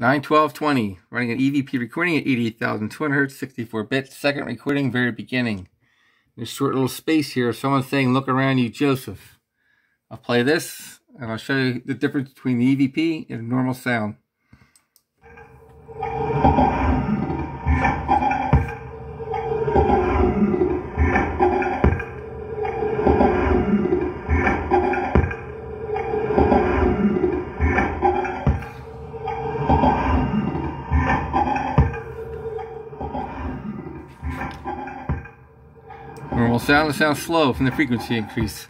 91220, running an EVP recording at 88,200 hertz, 64 bits. Second recording, very beginning. There's a short little space here. Someone's saying, look around you, Joseph. I'll play this, and I'll show you the difference between the EVP and normal sound. Normal sound, the sound slow from the frequency increase.